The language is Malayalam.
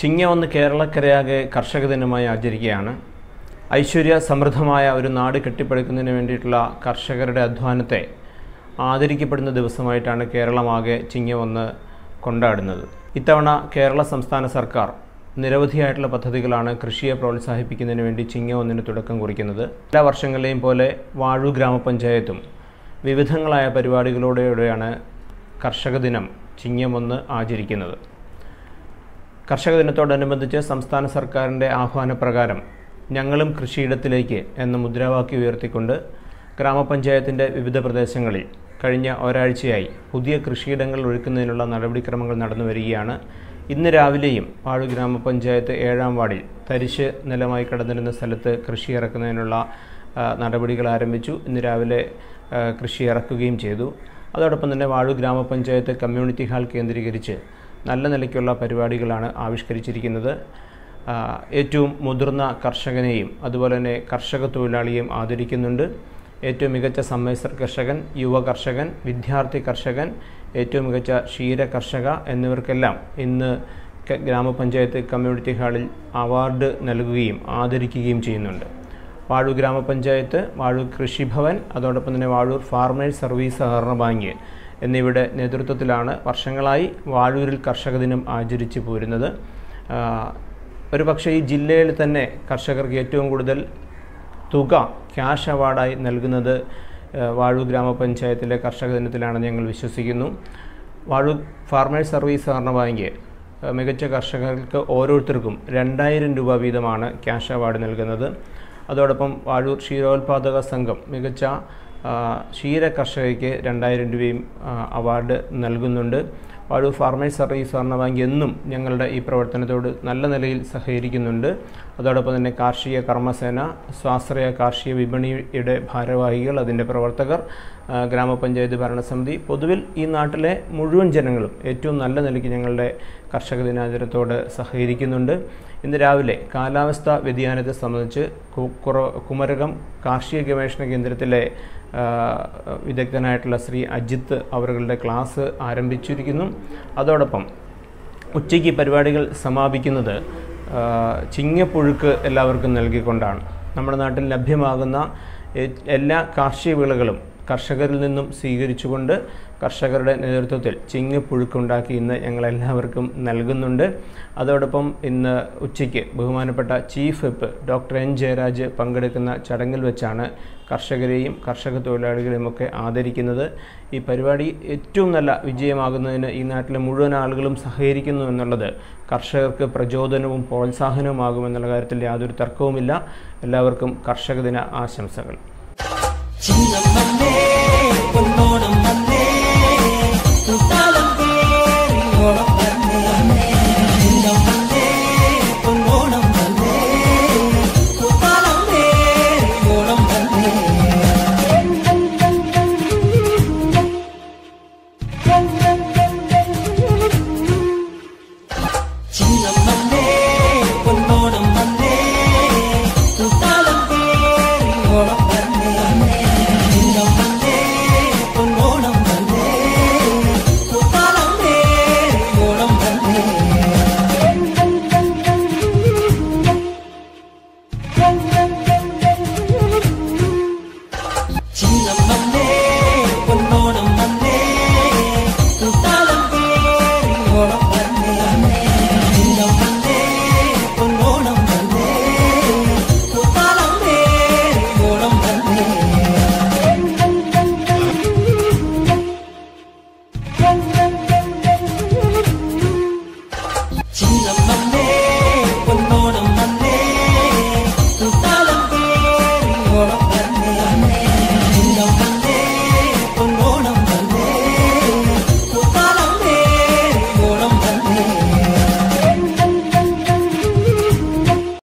ചിങ്ങ ഒന്ന് കേരളക്കരയാകെ കർഷക ദിനമായി ആചരിക്കുകയാണ്. ഐശ്വര്യ സമൃദ്ധമായ ഒരു നാട് കെട്ടിപ്പടുക്കുന്നതിന് വേണ്ടിയിട്ടുള്ള കർഷകരുടെ അധ്വാനത്തെ ആദരിക്കപ്പെടുന്ന ദിവസമായിട്ടാണ് കേരളമാകെ ചിങ്ങ ഒന്ന് കൊണ്ടാടുന്നത്. ഇത്തവണ കേരള സംസ്ഥാന സർക്കാർ നിരവധിയായിട്ടുള്ള പദ്ധതികളാണ് കൃഷിയെ പ്രോത്സാഹിപ്പിക്കുന്നതിന് വേണ്ടി ചിങ്ങ ഒന്നിന് തുടക്കം കുറിക്കുന്നത്. എല്ലാ വർഷങ്ങളിലെയും പോലെ വാഴു ഗ്രാമപഞ്ചായത്തും വിവിധങ്ങളായ പരിപാടികളോടെയാണ് കർഷക ദിനം ചിങ്ങമൊന്ന് ആചരിക്കുന്നത്. കർഷക ദിനത്തോടനുബന്ധിച്ച് സംസ്ഥാന സർക്കാരിന്റെ ആഹ്വാനപ്രകാരം ഞങ്ങളും കൃഷിയിടത്തിലേക്ക് എന്ന മുദ്രാവാക്യം ഉയർത്തിക്കൊണ്ട് ഗ്രാമപഞ്ചായത്തിന്റെ വിവിധ പ്രദേശങ്ങളിൽ കഴിഞ്ഞ ഒരാഴ്ചയായി പുതിയ കൃഷിയിടങ്ങൾ ഒഴുക്കുന്നതിനുള്ള നടപടിക്രമങ്ങൾ നടന്നു വരികയാണ്. ഇന്ന് രാവിലെയും പാഴു ഗ്രാമപഞ്ചായത്ത് ഏഴാം വാർഡിൽ തരിശ് നിലമായി കിടന്നിരുന്ന സ്ഥലത്ത് കൃഷി ഇറക്കുന്നതിനുള്ള നടപടികൾ ആരംഭിച്ചു. ഇന്ന് രാവിലെ കൃഷി ഇറക്കുകയും ചെയ്തു. അതോടൊപ്പം തന്നെ വാഴൂർ ഗ്രാമപഞ്ചായത്ത് കമ്മ്യൂണിറ്റി ഹാൾ കേന്ദ്രീകരിച്ച് നല്ല നിലയ്ക്കുള്ള പരിപാടികളാണ് ആവിഷ്കരിച്ചിരിക്കുന്നത്. ഏറ്റവും മുതിർന്ന കർഷകനെയും അതുപോലെ തന്നെ കർഷക തൊഴിലാളിയെയും ആദരിക്കുന്നുണ്ട്. ഏറ്റവും മികച്ച സമ്മേശ്വർ കർഷകൻ യുവ കർഷകൻ വിദ്യാർത്ഥി കർഷകൻ ഏറ്റവും മികച്ച ക്ഷീര കർഷക എന്നിവർക്കെല്ലാം ഇന്ന് ഗ്രാമപഞ്ചായത്ത് കമ്മ്യൂണിറ്റി ഹാളിൽ അവാർഡ് നൽകുകയും ആദരിക്കുകയും ചെയ്യുന്നുണ്ട്. വാഴൂർ ഗ്രാമപഞ്ചായത്ത് വാഴൂർ കൃഷിഭവൻ അതോടൊപ്പം തന്നെ വാഴൂർ ഫാർമേഴ്സ് സർവീസ് സഹകരണ ബാങ്ക് എന്നിവയുടെ നേതൃത്വത്തിലാണ് വർഷങ്ങളായി വാഴൂരിൽ കർഷക ദിനം ആചരിച്ചു പോരുന്നത്. ഒരു പക്ഷേ ഈ ജില്ലയിൽ തന്നെ കർഷകർക്ക് ഏറ്റവും കൂടുതൽ തുക ക്യാഷ് അവാർഡായി നൽകുന്നത് വാഴൂർ ഗ്രാമപഞ്ചായത്തിലെ കർഷക ദിനത്തിലാണെന്ന് ഞങ്ങൾ വിശ്വസിക്കുന്നു. വാഴൂർ ഫാർമേഴ്സ് സർവീസ് സഹകരണ ബാങ്ക് മികച്ച കർഷകർക്ക് ഓരോരുത്തർക്കും രണ്ടായിരം രൂപ വീതമാണ് ക്യാഷ് അവാർഡ് നൽകുന്നത്. അതോടൊപ്പം വാഴൂർ ക്ഷീരോത്പാദക സംഘം മികച്ച ക്ഷീര കർഷകയ്ക്ക് രണ്ടായിരം രൂപയും അവാർഡ് നൽകുന്നുണ്ട്. വാഴൂർ ഫാർമേഴ്സ് സർവീസ് സഹകരണ ബാങ്ക് എന്നും ഞങ്ങളുടെ ഈ പ്രവർത്തനത്തോട് നല്ല നിലയിൽ സഹകരിക്കുന്നുണ്ട്. അതോടൊപ്പം തന്നെ കാർഷിക കർമ്മസേന സ്വാശ്രയ കാർഷിക വിപണിയുടെ ഭാരവാഹികൾ അതിന്റെ പ്രവർത്തകർ ഗ്രാമപഞ്ചായത്ത് ഭരണസമിതി. പൊതുവിൽ ഈ നാട്ടിലെ മുഴുവൻ ജനങ്ങളും ഏറ്റവും നല്ല നിലയ്ക്ക് ഞങ്ങളുടെ കർഷക ദിനാചരണത്തോട് സഹകരിക്കുന്നുണ്ട്. ഇന്ന് രാവിലെ കാലാവസ്ഥാ വ്യതിയാനത്തെ സംബന്ധിച്ച് കുമരകം കാർഷിക ഗവേഷണ കേന്ദ്രത്തിലെ വിദഗ്ധനായിട്ടുള്ള ശ്രീ അജിത്ത് അവരുടെ ക്ലാസ് ആരംഭിച്ചിരിക്കുന്നു. അതോടൊപ്പം ഉച്ചയ്ക്ക് പരിപാടികൾ സമാപിക്കുന്നത് ചിങ്ങപ്പുഴുക്ക് എല്ലാവർക്കും നൽകിക്കൊണ്ടാണ്. നമ്മുടെ നാട്ടിൽ ലഭ്യമാകുന്ന എല്ലാ കാർഷിക വിളകളും കർഷകരിൽ നിന്നും സ്വീകരിച്ചുകൊണ്ട് കർഷകരുടെ നേതൃത്വത്തിൽ ചിങ്ങ് പുഴുക്കുണ്ടാക്കി ഇന്ന് ഞങ്ങളെല്ലാവർക്കും നൽകുന്നുണ്ട്. അതോടൊപ്പം ഇന്ന് ഉച്ചയ്ക്ക് ബഹുമാനപ്പെട്ട chief whip doctor N Jayaraj പങ്കെടുക്കുന്ന ചടങ്ങിൽ വെച്ചാണ് കർഷകരെയും കർഷക തൊഴിലാളികളെയുമൊക്കെ ആദരിക്കുന്നത്. ഈ പരിപാടി ഏറ്റവും നല്ല വിജയമാകുന്നതിന് ഈ നാട്ടിലെ മുഴുവൻ ആളുകളും സഹകരിക്കുന്നു എന്നുള്ളത് കർഷകർക്ക് പ്രചോദനവും പ്രോത്സാഹനവുമാകുമെന്നുള്ള കാര്യത്തിൽ യാതൊരു തർക്കവുമില്ല. എല്ലാവർക്കും കർഷക ദിന ആശംസകൾ. chỉ là mình đêm quần mô